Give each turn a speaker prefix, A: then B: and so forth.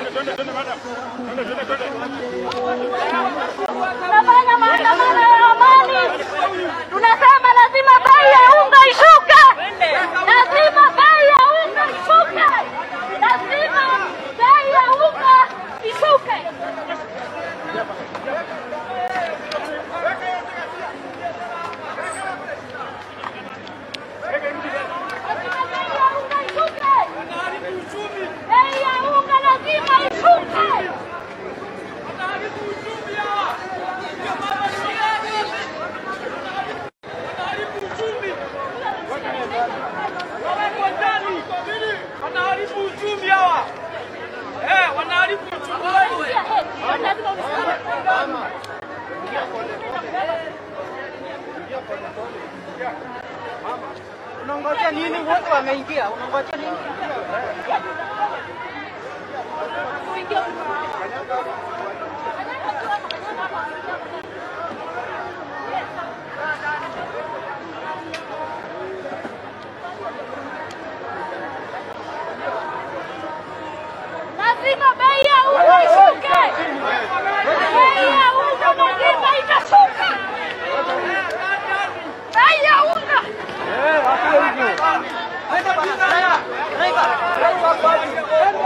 A: Sönder, sönder, sönder, sönder, sönder, sönder. Unangojea nini? Wote
B: wameingia, unangojea nini?
A: Lazima bei ya Vem
B: para, vem, para, vem, para.